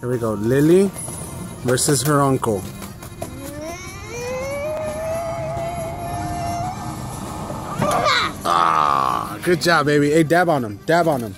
Here we go. Lily versus her uncle. Ah, good job, baby. Hey, dab on him. Dab on him.